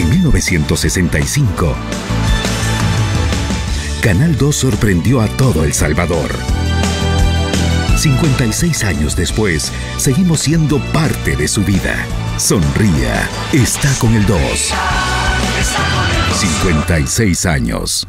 En 1965, Canal 2 sorprendió a todo El Salvador. 56 años después, seguimos siendo parte de su vida. Sonría, está con el 2. 56 años.